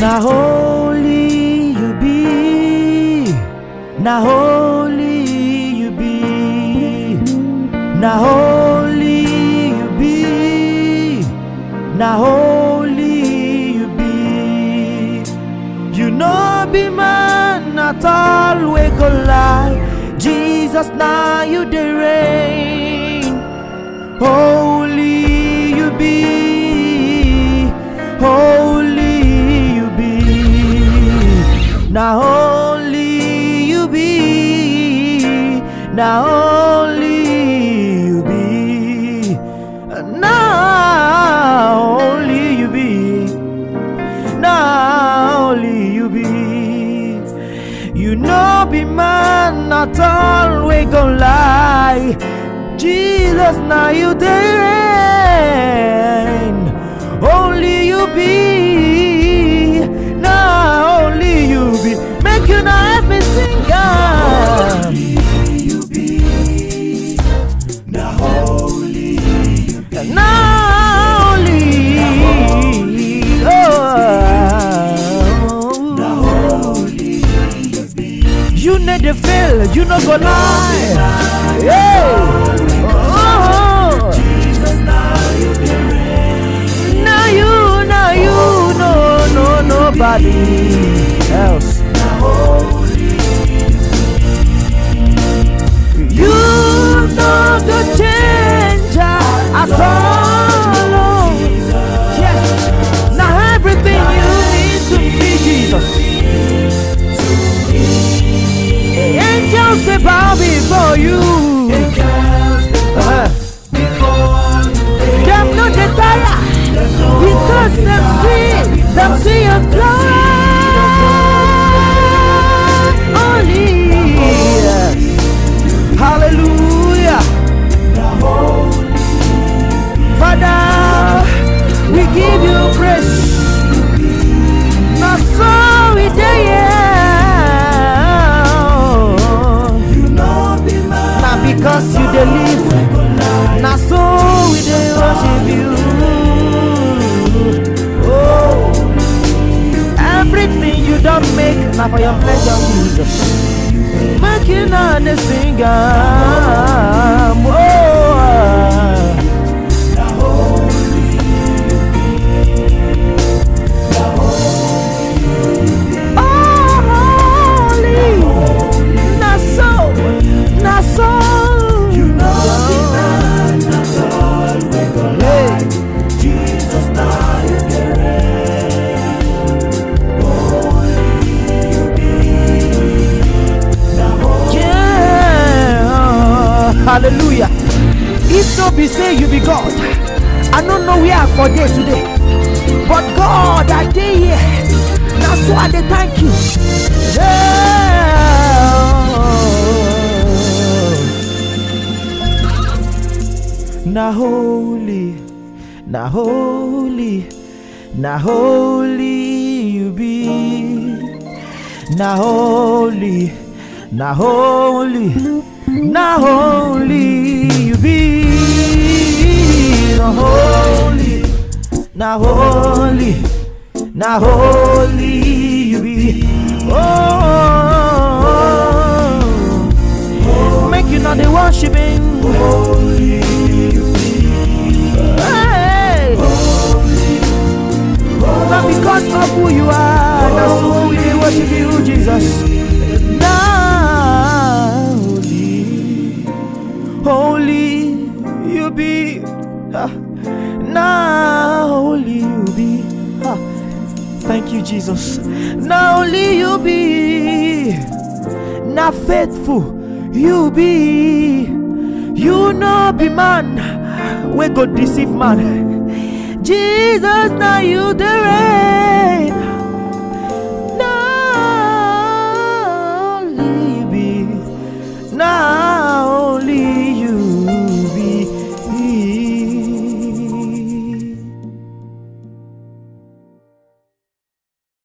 Na holy you be, na holy you be, na holy you be, na holy you be. You no be man at all we go lie. Jesus now you the reign. Holy Now only you be, now only you be, now only you be, now only you be. You no be man not always gon' lie. Jesus now you the You now me sing. ah. Now only, oh. You need to feel, you not gonna lie. Yeah. Oh. Jesus, Now you, now you, no, no, nobody else. Now because you dey live, now so we dey worship you. Oh, everything you don't make now for your pleasure, Jesus. You not the singer. Oh. Hallelujah. If no be say you be God, I don't know where I for day today. But God, I dey here. Now so I dey thank you. Yeah. Na holy, na holy, na holy you be. Na holy, na holy, na holy be. Na holy, na holy, na holy be. Oh, make you not the worshiping. Hey. Not because of who you are, that's who we worship you, Jesus. Be. Ah, Now, holy you be. Ah, Thank you, Jesus. Now, only you be. Now, faithful you be. You no, be man. We go deceive man. Jesus, now you the reign.